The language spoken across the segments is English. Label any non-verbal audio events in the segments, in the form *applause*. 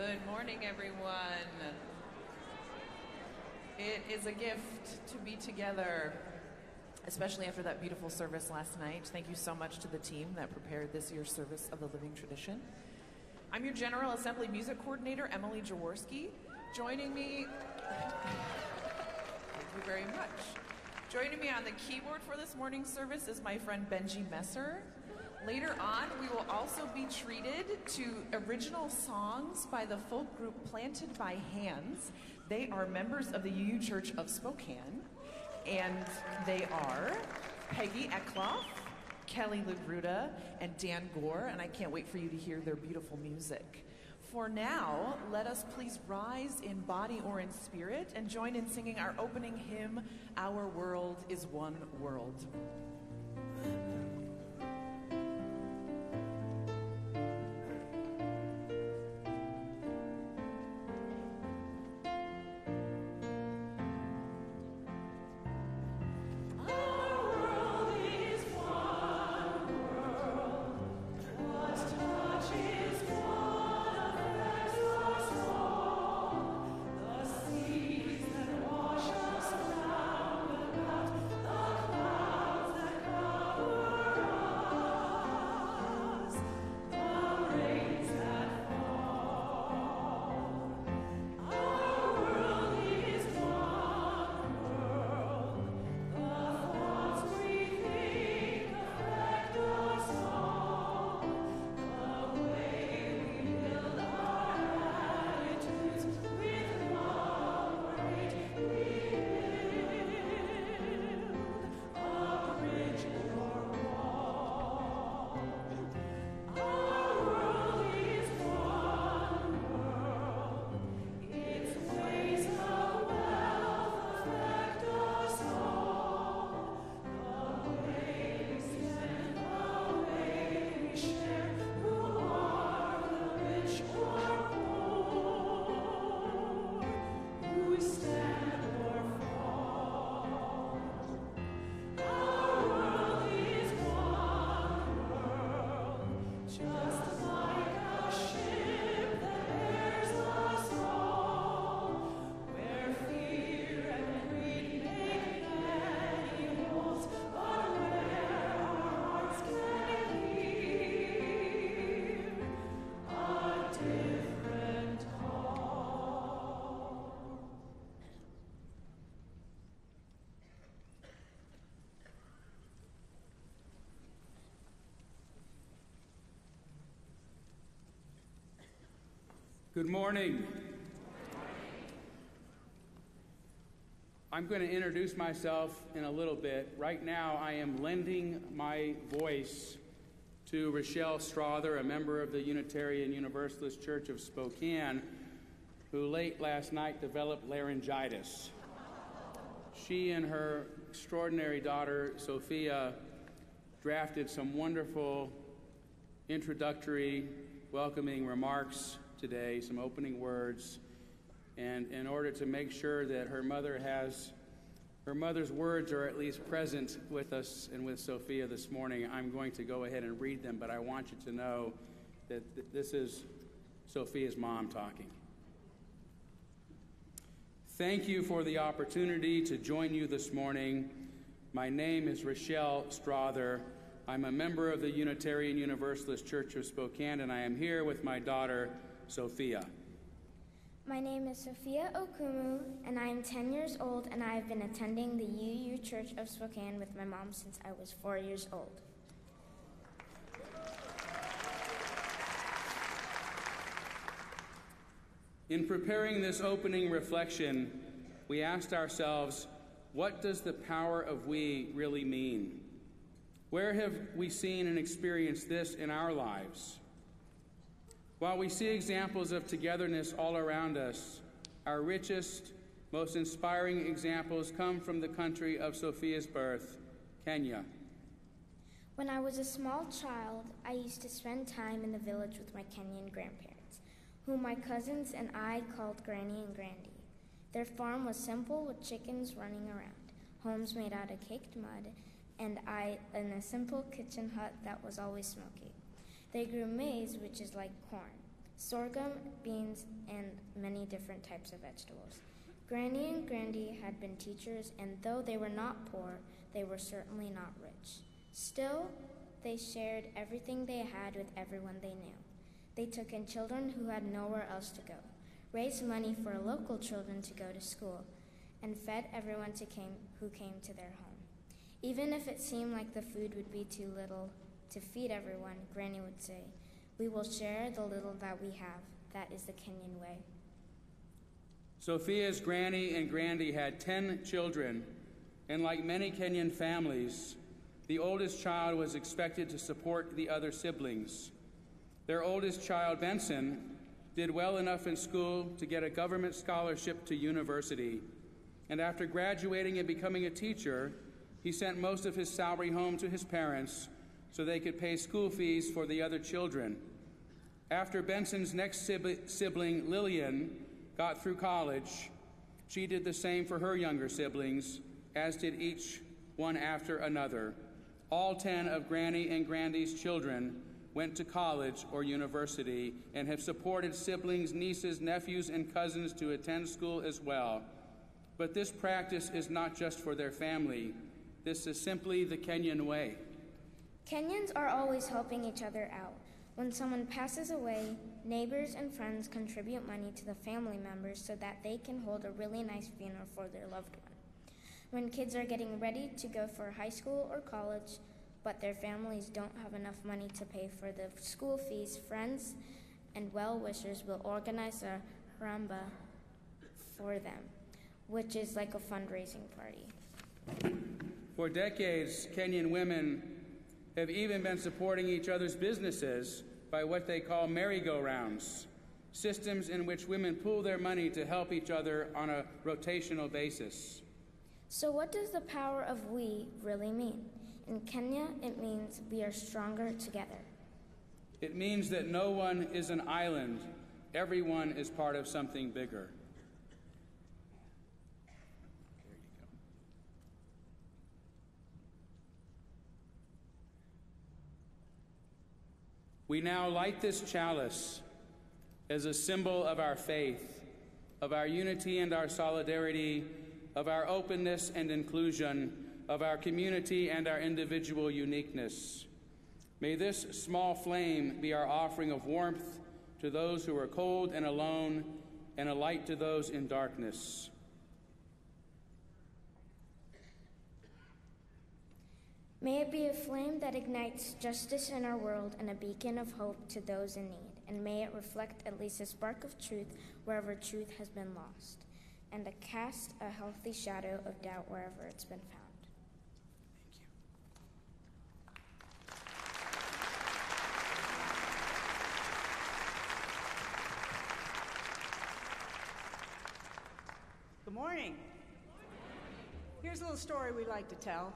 Good morning, everyone. It is a gift to be together, especially after that beautiful service last night. Thank you so much to the team that prepared this year's service of the Living Tradition. I'm your General Assembly Music Coordinator, Emily Jaworski. Joining me, thank you very much. Joining me on the keyboard for this morning's service is my friend Benji Messer. Later on, we will also be treated to original songs by the folk group Planted by Hands. They are members of the UU Church of Spokane, and they are Peggy Eckloff, Kelly Lugruda, and Dan Gore, and I can't wait for you to hear their beautiful music. For now, let us please rise in body or in spirit and join in singing our opening hymn, Our World is One World. Good morning. I'm going to introduce myself in a little bit. Right now, I am lending my voice to Rochelle Strother, a member of the Unitarian Universalist Church of Spokane, who late last night developed laryngitis. She and her extraordinary daughter, Sophia, drafted some wonderful introductory, welcoming remarks today, some opening words, and in order to make sure that her mother has her mother's words are at least present with us and with Sophia this morning, I'm going to go ahead and read them, but I want you to know that th- this is Sophia's mom talking. Thank you for the opportunity to join you this morning. My name is Rochelle Strother. I'm a member of the Unitarian Universalist Church of Spokane, and I am here with my daughter, Sophia. My name is Sophia Okumu, and I am 10 years old, and I have been attending the UU Church of Spokane with my mom since I was four years old. In preparing this opening reflection, we asked ourselves, what does the power of we really mean? Where have we seen and experienced this in our lives? While we see examples of togetherness all around us, our richest, most inspiring examples come from the country of Sophia's birth, Kenya. When I was a small child, I used to spend time in the village with my Kenyan grandparents, whom my cousins and I called Granny and Grandy. Their farm was simple with chickens running around, homes made out of caked mud, and I in a simple kitchen hut that was always smoking. They grew maize, which is like corn. sorghum, beans, and many different types of vegetables. Granny and Grandy had been teachers, and though they were not poor, they were certainly not rich. Still, they shared everything they had with everyone they knew. They took in children who had nowhere else to go, raised money for local children to go to school, and fed everyone came, who came to their home. Even if it seemed like the food would be too little to feed everyone, Granny would say, We will share the little that we have. That is the Kenyan way. Sophia's granny and grandy had 10 children, and like many Kenyan families, the oldest child was expected to support the other siblings. Their oldest child, Benson, did well enough in school to get a government scholarship to university. And after graduating and becoming a teacher, he sent most of his salary home to his parents so they could pay school fees for the other children. After Benson's next sibling, Lillian, got through college, she did the same for her younger siblings, as did each one after another. All 10 of Granny and Grandy's children went to college or university and have supported siblings, nieces, nephews, and cousins to attend school as well. But this practice is not just for their family, this is simply the Kenyan way. Kenyans are always helping each other out. When someone passes away, neighbors and friends contribute money to the family members so that they can hold a really nice funeral for their loved one. When kids are getting ready to go for high school or college, but their families don't have enough money to pay for the school fees, friends and well wishers will organize a harambee for them, which is like a fundraising party. For decades, Kenyan women have even been supporting each other's businesses by what they call merry-go-rounds, systems in which women pool their money to help each other on a rotational basis. So, what does the power of we really mean? In Kenya, it means we are stronger together. It means that no one is an island, everyone is part of something bigger. We now light this chalice as a symbol of our faith, of our unity and our solidarity, of our openness and inclusion, of our community and our individual uniqueness. May this small flame be our offering of warmth to those who are cold and alone, and a light to those in darkness. May it be a flame that ignites justice in our world and a beacon of hope to those in need. And may it reflect at least a spark of truth wherever truth has been lost, and to cast a healthy shadow of doubt wherever it's been found. Good morning. Here's a little story we like to tell.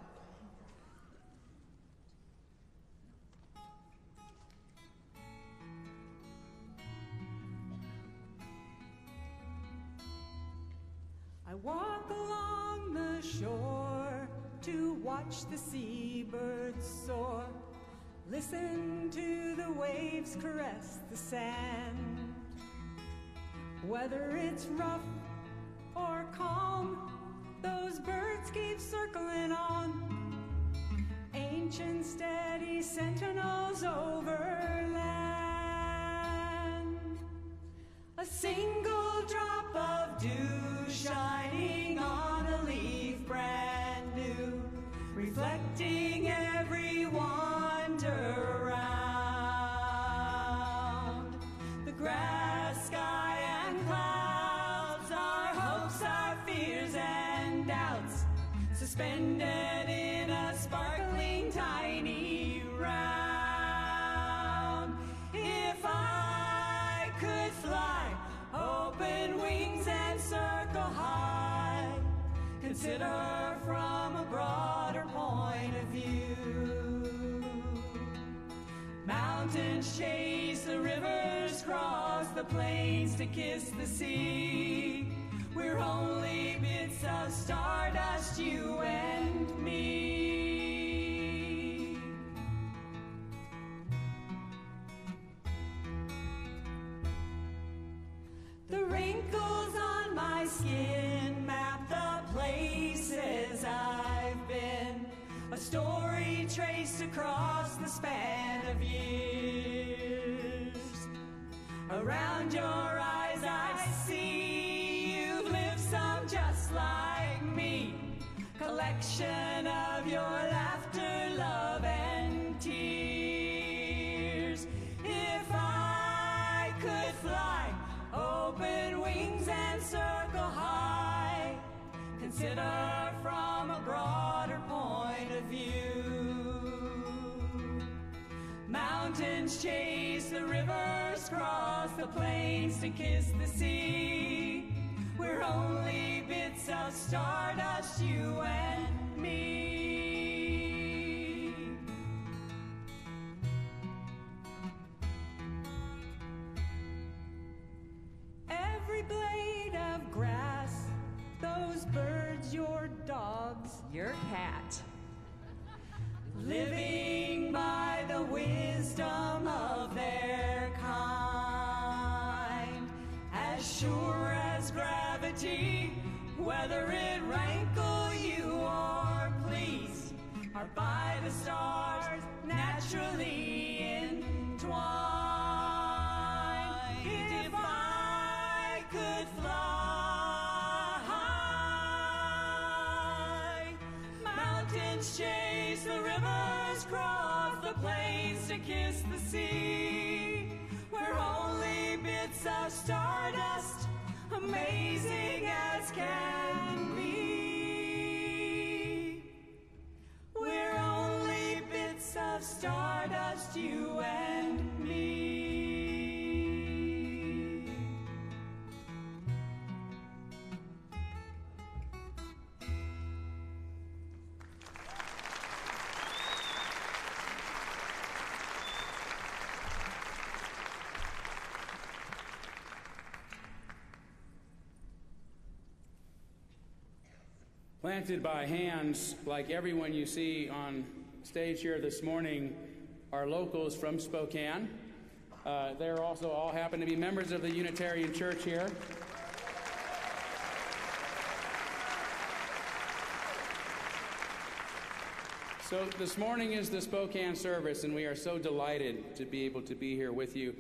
I walk along the shore to watch the seabirds soar. Listen to the waves caress the sand. Whether it's rough or calm, those birds keep circling on. Ancient, steady sentinels over land. A single drop of dew shining on a leaf brand new, reflecting every wander around. The grass, mountains chase the rivers, cross the plains to kiss the sea. We're only bits of stardust, you and me. The wrinkles on my skin map the places I've been. A story traced across the span of years. Around your eyes, Mountains chase the rivers, cross the plains to kiss the sea. We're only bits of stardust, you and me. Every blade of grass, those birds, your dogs, your cat. Gravity, whether it rankle you or please, are by the stars naturally entwined. If I could fly, mountains chase the rivers, cross the plains to kiss the sea. We're only bits of stardust, amazing as can Planted by hands, like everyone you see on stage here this morning, are locals from Spokane. Uh, they're also all happen to be members of the Unitarian Church here. So, this morning is the Spokane service, and we are so delighted to be able to be here with you.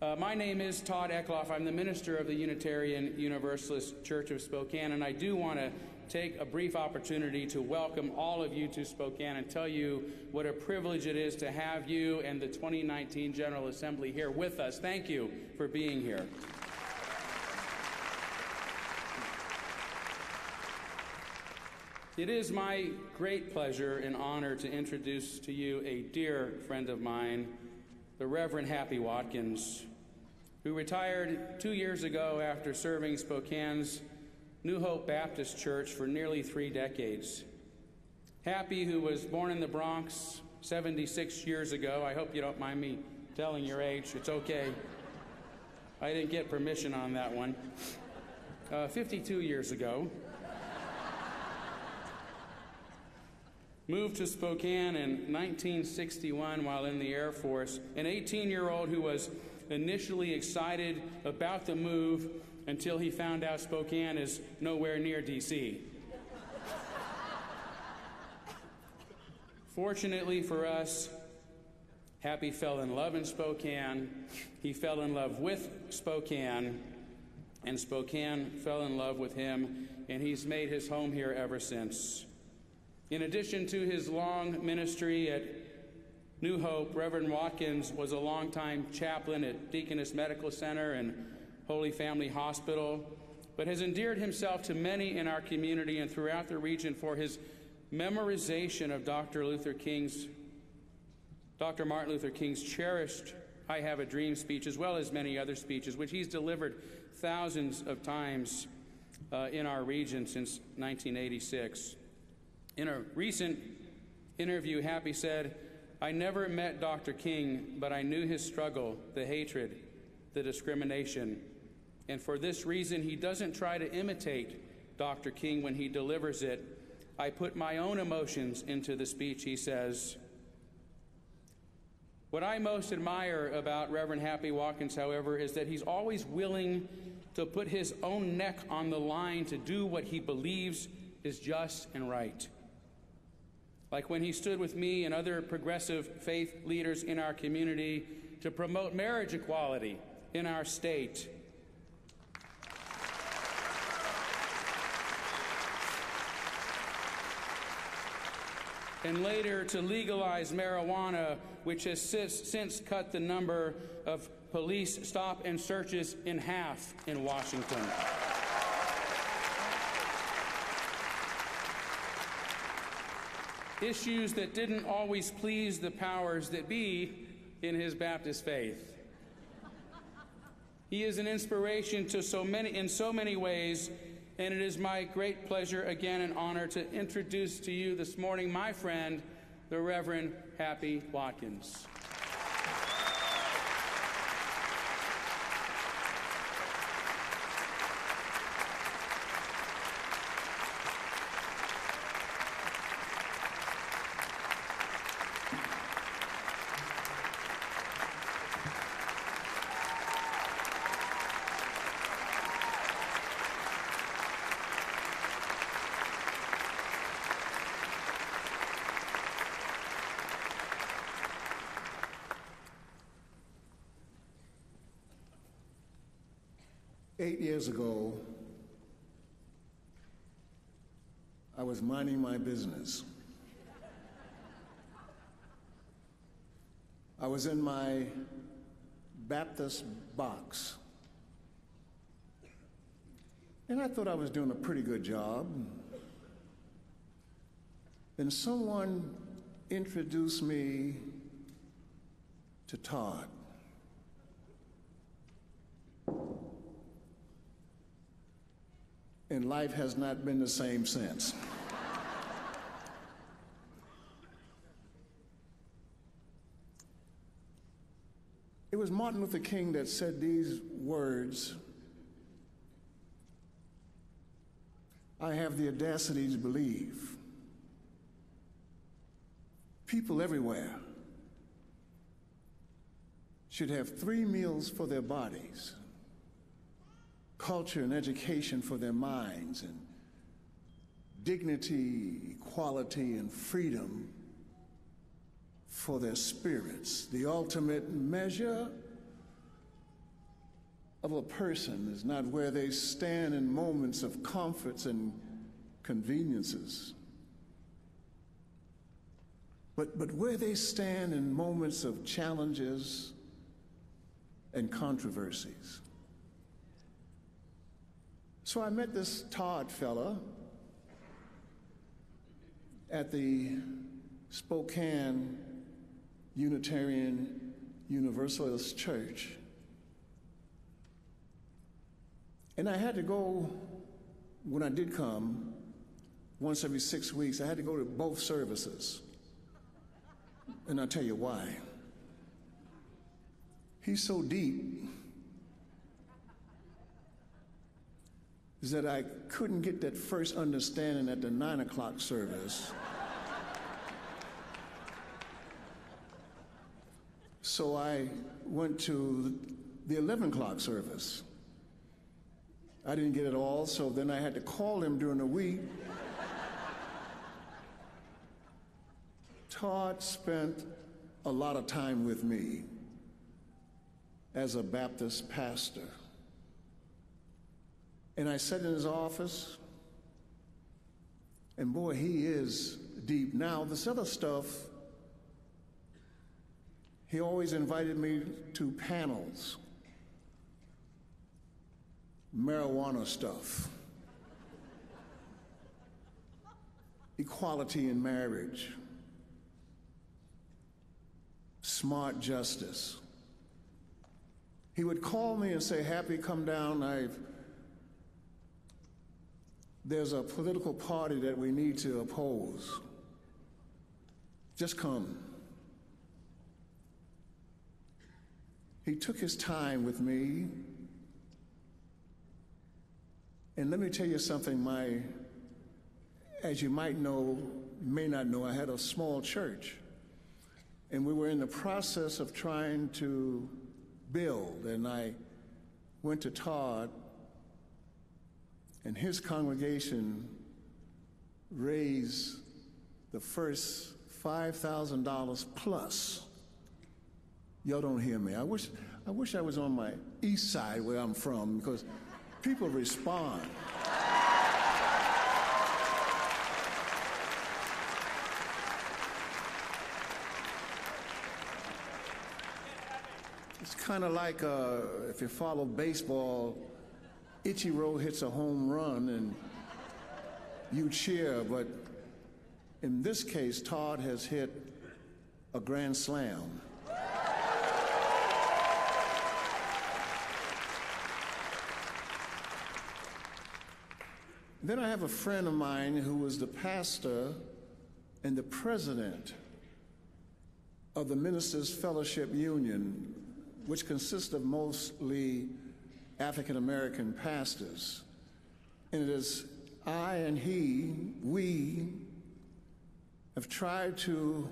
Uh, my name is Todd Eckloff. I'm the minister of the Unitarian Universalist Church of Spokane, and I do want to take a brief opportunity to welcome all of you to Spokane and tell you what a privilege it is to have you and the 2019 General Assembly here with us. Thank you for being here. It is my great pleasure and honor to introduce to you a dear friend of mine, the Reverend Happy Watkins, who retired two years ago after serving Spokane's New Hope Baptist Church for nearly three decades. Happy, who was born in the Bronx 76 years ago, I hope you don't mind me telling your age, it's okay. I didn't get permission on that one. Uh, 52 years ago, moved to Spokane in 1961 while in the Air Force. An 18 year old who was initially excited about the move until he found out Spokane is nowhere near DC. Fortunately for us, Happy fell in love in Spokane. He fell in love with Spokane, and Spokane fell in love with him, and he's made his home here ever since. In addition to his long ministry at New Hope, Reverend Watkins was a longtime chaplain at Deaconess Medical Center and Holy Family Hospital, but has endeared himself to many in our community and throughout the region for his memorization of Dr. Luther King's Dr. Martin Luther King's cherished I Have a Dream speech, as well as many other speeches, which he's delivered thousands of times uh, in our region since 1986. In a recent interview, Happy said, I never met Dr. King, but I knew his struggle, the hatred, the discrimination. And for this reason, he doesn't try to imitate Dr. King when he delivers it. I put my own emotions into the speech, he says. What I most admire about Reverend Happy Watkins, however, is that he's always willing to put his own neck on the line to do what he believes is just and right. Like when he stood with me and other progressive faith leaders in our community to promote marriage equality in our state. And later to legalize marijuana, which has since cut the number of police stop and searches in half in Washington. Issues that didn't always please the powers that be in his Baptist faith. He is an inspiration to so many in so many ways, and it is my great pleasure again and honor to introduce to you this morning my friend, the Reverend Happy Watkins. Eight years ago, I was minding my business. I was in my Baptist box. And I thought I was doing a pretty good job. Then someone introduced me to Todd. and life has not been the same since. It was Martin Luther King that said these words I have the audacity to believe. People everywhere should have three meals for their bodies culture and education for their minds, and dignity, equality, and freedom for their spirits. The ultimate measure of a person is not where they stand in moments of comforts and conveniences, but, but where they stand in moments of challenges and controversies. So I met this Todd fella at the Spokane Unitarian Universalist Church. And I had to go, when I did come, once every six weeks, I had to go to both services. And I'll tell you why. He's so deep is that I couldn't get that first understanding at the nine o'clock service. so I went to the 11 o'clock service. I didn't get it all, so then I had to call him during the week. Todd spent a lot of time with me as a Baptist pastor. And I sat in his office, and boy, he is deep. Now, this other stuff, he always invited me to panels, marijuana stuff, equality in marriage, smart justice. He would call me and say, Happy, come down. I've there's a political party that we need to oppose. Just come. He took his time with me. And let me tell you something, my, as you might know, may not know, I had a small church. And we were in the process of trying to build. And I went to Todd and his congregation raised the first $5,000 plus. Y'all don't hear me. I wish, I wish I was on my east side where I'm from because people respond. It's kind of like uh, if you follow baseball, Ichiro hits a home run and you cheer, but in this case, Todd has hit a grand slam. Then I have a friend of mine who was the pastor and the president of the Ministers Fellowship Union, which consists of mostly African American pastors. And it is I and he, we, have tried to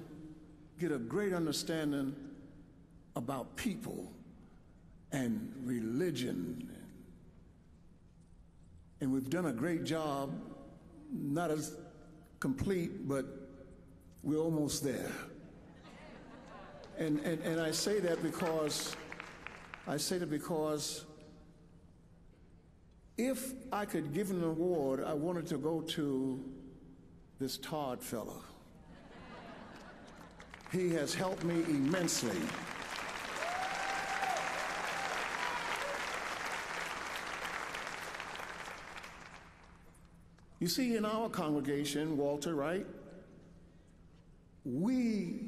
get a great understanding about people and religion. And we've done a great job, not as complete, but we're almost there. And, and, and I say that because, I say that because if I could give an award, I wanted to go to this Todd fellow. He has helped me immensely. You see, in our congregation, Walter, right? We,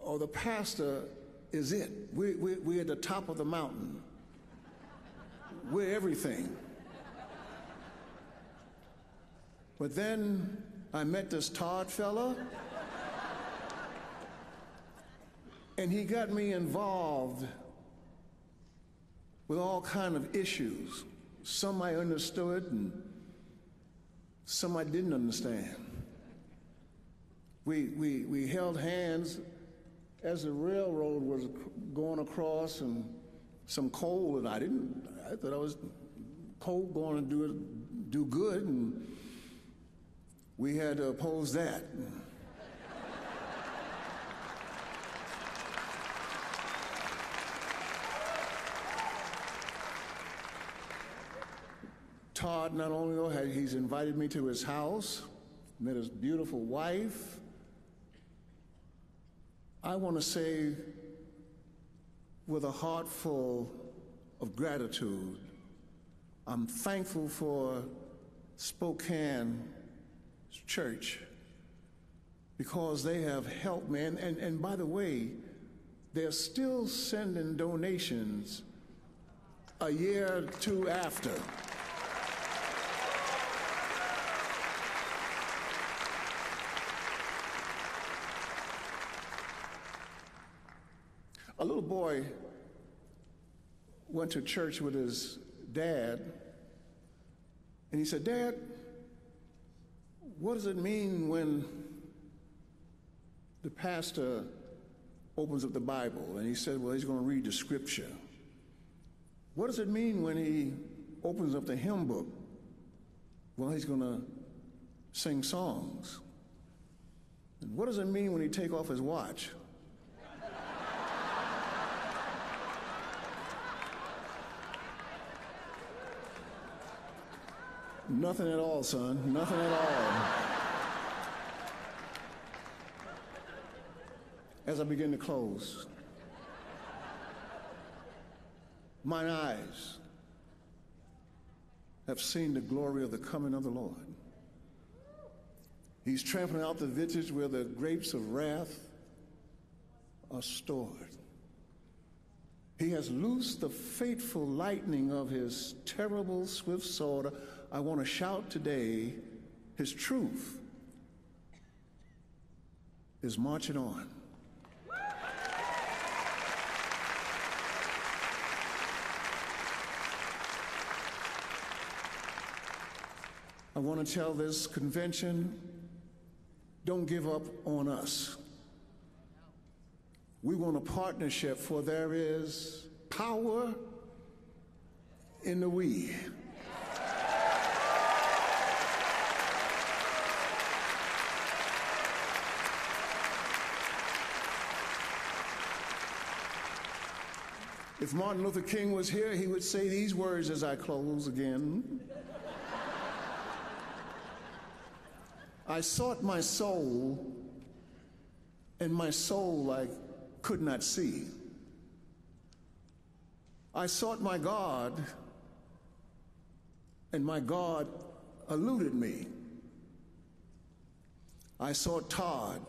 or the pastor, is it. We, we, we're at the top of the mountain. We're everything. But then I met this Todd fella, and he got me involved with all kind of issues. Some I understood and some I didn't understand. We, we, we held hands as the railroad was going across and some coal, and I didn't, I thought I was coal going to do, do good, and we had to oppose that. Todd not only though he's invited me to his house, met his beautiful wife. I want to say with a heart full of gratitude, I'm thankful for Spokane Church because they have helped me. And, and, and by the way, they're still sending donations a year or two after. A little boy went to church with his dad, and he said, Dad, what does it mean when the pastor opens up the Bible? And he said, Well, he's going to read the scripture. What does it mean when he opens up the hymn book? Well, he's going to sing songs. And what does it mean when he take off his watch? Nothing at all, son. Nothing at all. As I begin to close, mine eyes have seen the glory of the coming of the Lord. He's trampling out the vintage where the grapes of wrath are stored. He has loosed the fateful lightning of his terrible swift sword I want to shout today his truth is marching on. I want to tell this convention don't give up on us. We want a partnership, for there is power in the we. If Martin Luther King was here, he would say these words as I close again. I sought my soul, and my soul I could not see. I sought my God, and my God eluded me. I sought Todd,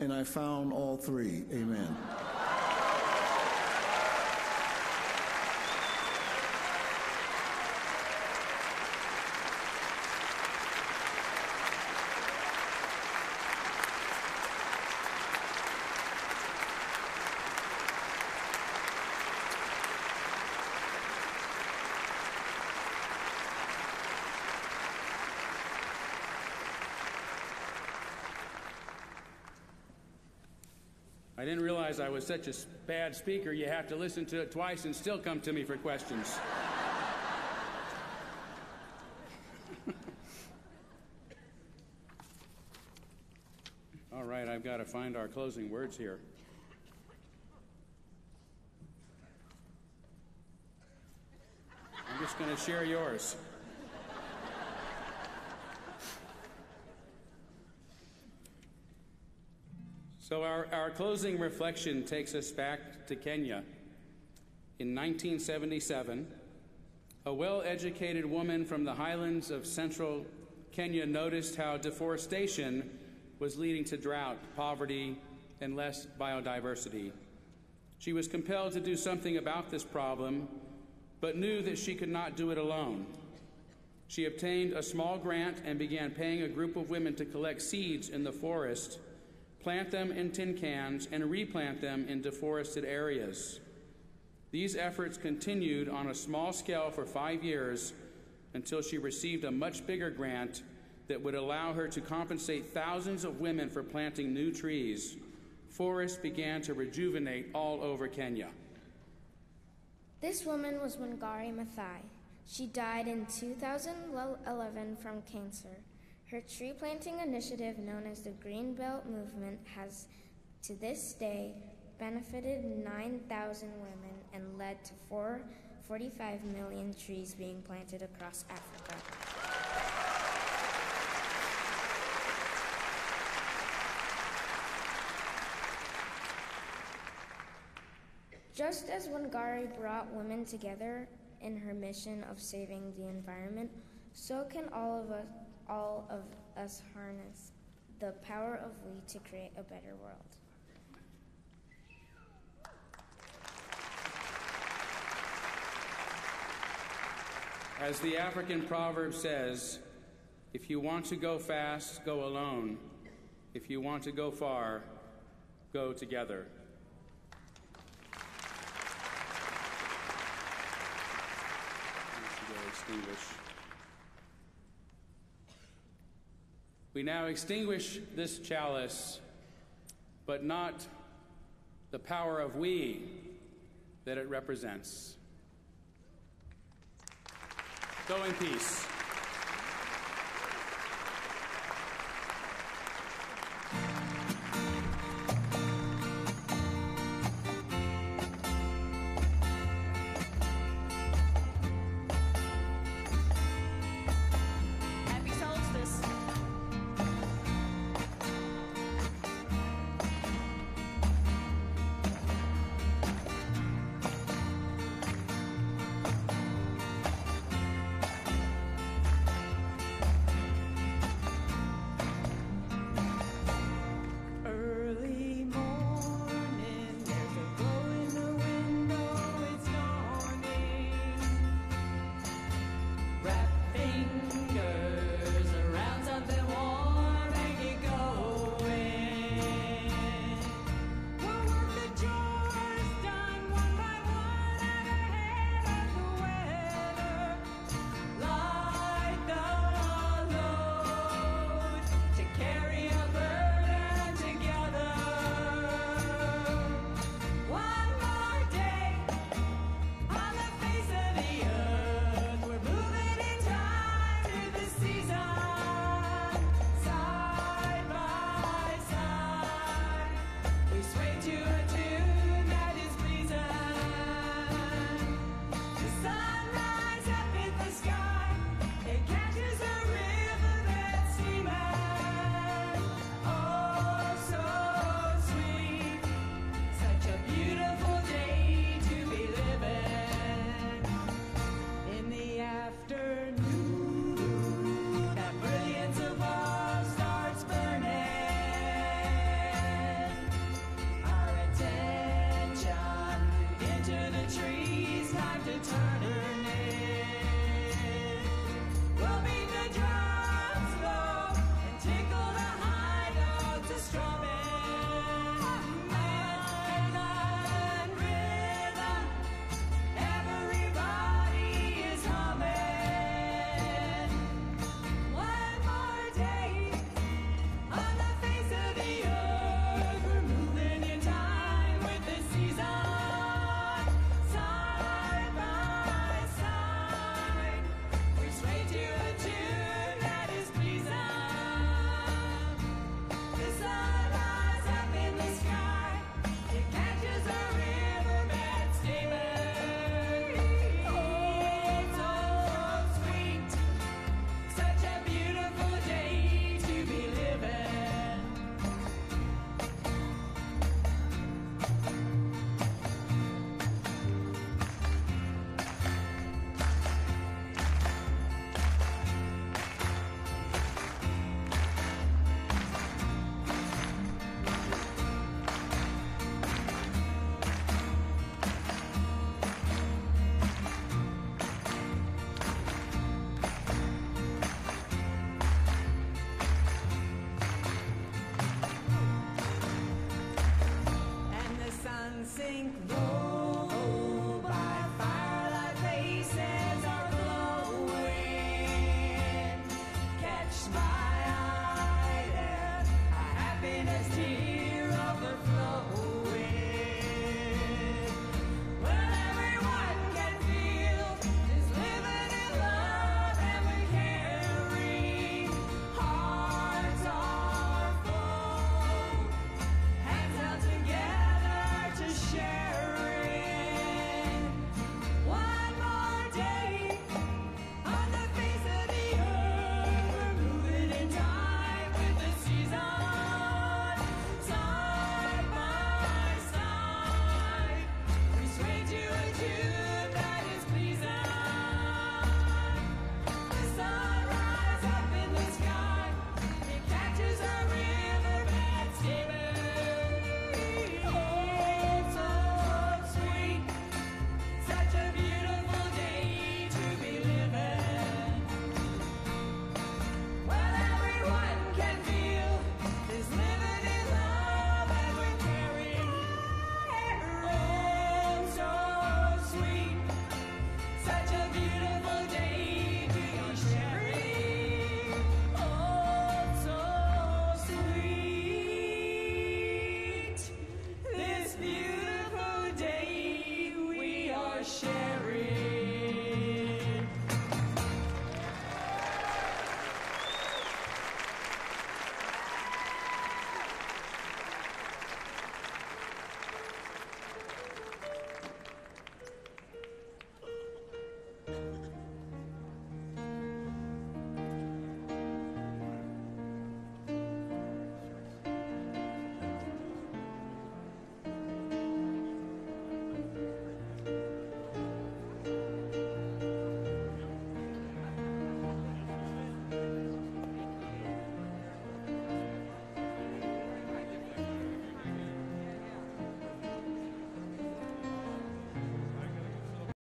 and I found all three. Amen. Didn't realize I was such a bad speaker, you have to listen to it twice and still come to me for questions. *laughs* All right, I've got to find our closing words here. I'm just going to share yours. So, our, our closing reflection takes us back to Kenya. In 1977, a well educated woman from the highlands of central Kenya noticed how deforestation was leading to drought, poverty, and less biodiversity. She was compelled to do something about this problem, but knew that she could not do it alone. She obtained a small grant and began paying a group of women to collect seeds in the forest, plant them in tin cans, and replant them in deforested areas. These efforts continued on a small scale for five years until she received a much bigger grant that would allow her to compensate thousands of women for planting new trees. Forests began to rejuvenate all over Kenya. This woman was Wangari Maathai. She died in 2011 from cancer. Her tree planting initiative, known as the Green Belt Movement, has to this day benefited 9,000 women and led to 4, 45 million trees being planted across Africa. Just as Wangari brought women together in her mission of saving the environment, so can all of us, all of us harness the power of we to create a better world. As the African proverb says, if you want to go fast, go alone. If you want to go far, go together. We now extinguish this chalice, but not the power of we that it represents. Go in peace.